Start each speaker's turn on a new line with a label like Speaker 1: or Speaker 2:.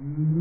Speaker 1: Mm-hmm.